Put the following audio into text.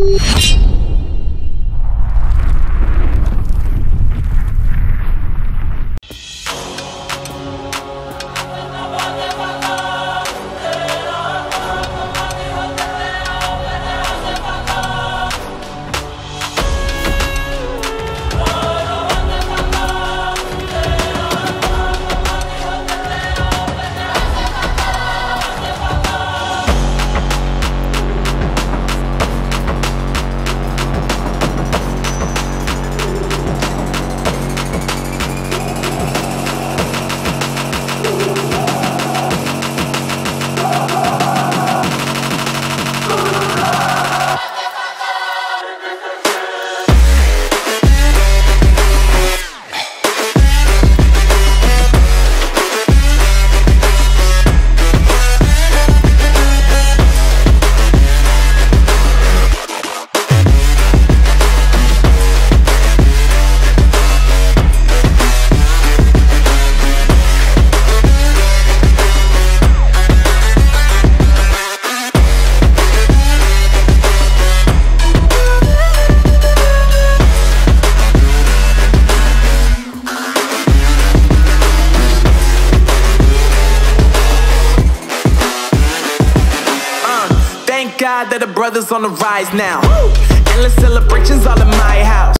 Thank God that the brothers on the rise now. Endless celebrations all in my house.